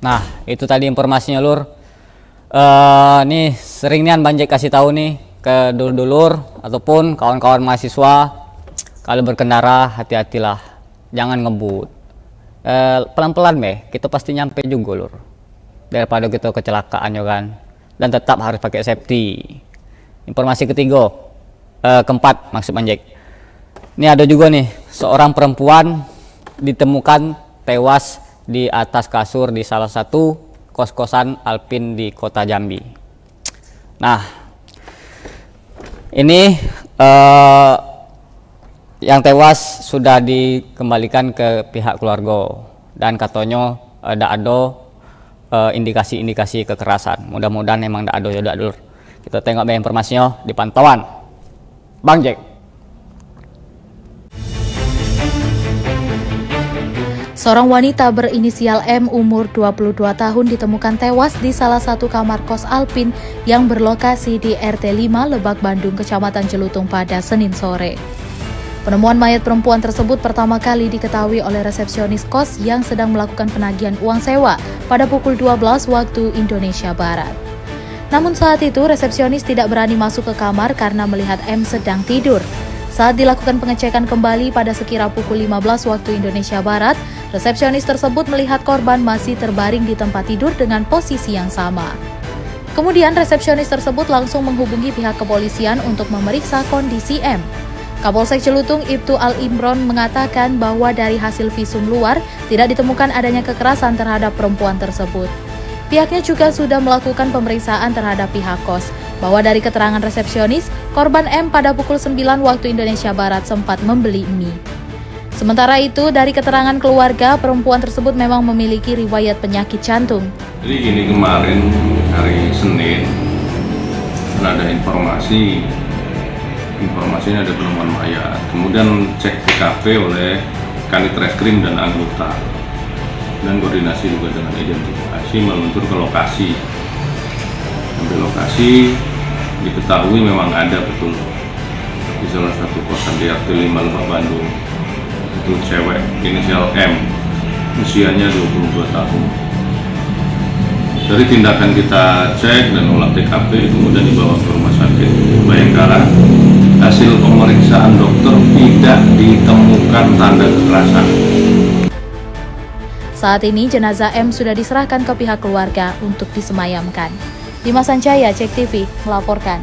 Nah, itu tadi informasinya lur. Uh, nih sering nih Banjek kasih tahu nih ke dulur-dulur ataupun kawan-kawan mahasiswa kalau berkendara hati-hatilah, jangan ngebut. Uh, pelan-pelan meh, kita pasti nyampe juga lur. Daripada kita kecelakaan ya kan. Dan tetap harus pakai safety. Informasi ketiga, uh, keempat maksud Banjek. Ini ada juga nih seorang perempuan ditemukan tewas di atas kasur di salah satu kos-kosan Alpin di kota Jambi. Nah, ini uh, yang tewas sudah dikembalikan ke pihak keluarga dan katanya ada uh, ada uh, indikasi-indikasi kekerasan. Mudah-mudahan memang ada ya dulu. Kita tengok informasinya di pantauan. Bang Jack. Seorang wanita berinisial M umur 22 tahun ditemukan tewas di salah satu kamar kos Alpin yang berlokasi di RT 5 Lebak Bandung, Kecamatan Jelutung pada Senin sore. Penemuan mayat perempuan tersebut pertama kali diketahui oleh resepsionis kos yang sedang melakukan penagihan uang sewa pada pukul 12 waktu Indonesia Barat. Namun saat itu resepsionis tidak berani masuk ke kamar karena melihat M sedang tidur. Saat dilakukan pengecekan kembali pada sekira pukul 15 waktu Indonesia Barat, resepsionis tersebut melihat korban masih terbaring di tempat tidur dengan posisi yang sama. Kemudian resepsionis tersebut langsung menghubungi pihak kepolisian untuk memeriksa kondisi M. Kapolsek Celutung Ibtu Al Imron mengatakan bahwa dari hasil visum luar tidak ditemukan adanya kekerasan terhadap perempuan tersebut. Pihaknya juga sudah melakukan pemeriksaan terhadap pihak kos, bahwa dari keterangan resepsionis, korban M pada pukul 9 waktu Indonesia Barat sempat membeli mie. Sementara itu, dari keterangan keluarga, perempuan tersebut memang memiliki riwayat penyakit jantung. Jadi ini kemarin hari Senin, ada informasi, informasinya ada penemuan mayat. Kemudian cek TKP oleh Kanit Reskrim dan anggota. Dan koordinasi juga dengan identifikasi meluncur ke lokasi. Sampai lokasi diketahui memang ada betul. Di salah satu kosan di RT 5 Lebak Bandung itu cewek inisial M usianya 22 tahun dari tindakan kita cek dan olah TKP kemudian dibawa ke rumah sakit Bayangkara hasil pemeriksaan dokter tidak ditemukan tanda kekerasan saat ini jenazah M sudah diserahkan ke pihak keluarga untuk disemayamkan. Dimas Sancaya, Cek TV, melaporkan.